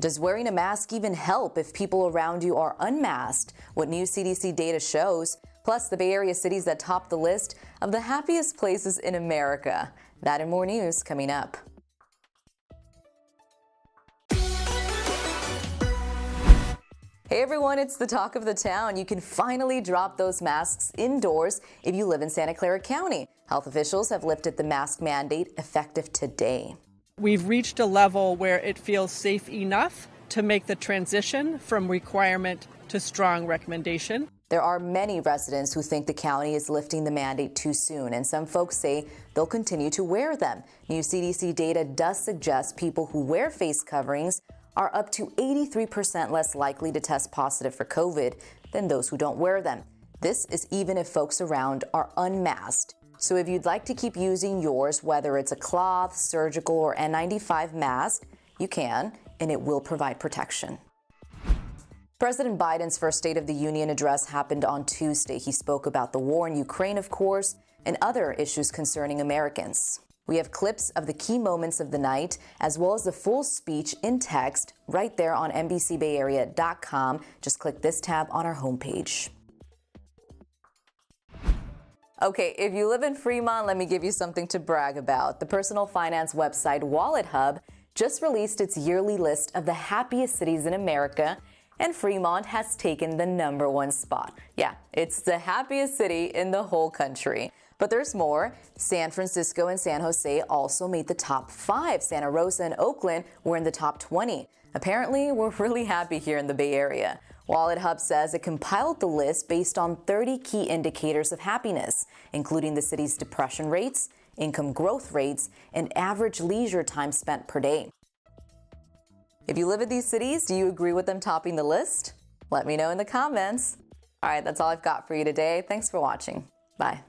Does wearing a mask even help if people around you are unmasked? What new CDC data shows, plus the Bay Area cities that top the list of the happiest places in America. That and more news coming up. Hey everyone, it's the talk of the town. You can finally drop those masks indoors if you live in Santa Clara County. Health officials have lifted the mask mandate effective today. We've reached a level where it feels safe enough to make the transition from requirement to strong recommendation. There are many residents who think the county is lifting the mandate too soon, and some folks say they'll continue to wear them. New CDC data does suggest people who wear face coverings are up to 83% less likely to test positive for COVID than those who don't wear them. This is even if folks around are unmasked. So if you'd like to keep using yours, whether it's a cloth, surgical, or N95 mask, you can, and it will provide protection. President Biden's first State of the Union address happened on Tuesday. He spoke about the war in Ukraine, of course, and other issues concerning Americans. We have clips of the key moments of the night, as well as the full speech in text right there on NBCBayArea.com. Just click this tab on our homepage. Okay, if you live in Fremont, let me give you something to brag about. The personal finance website WalletHub just released its yearly list of the happiest cities in America, and Fremont has taken the number one spot. Yeah, it's the happiest city in the whole country. But there's more. San Francisco and San Jose also made the top five. Santa Rosa and Oakland were in the top 20. Apparently, we're really happy here in the Bay Area. WalletHub says it compiled the list based on 30 key indicators of happiness, including the city's depression rates, income growth rates, and average leisure time spent per day. If you live in these cities, do you agree with them topping the list? Let me know in the comments. All right, that's all I've got for you today. Thanks for watching. Bye.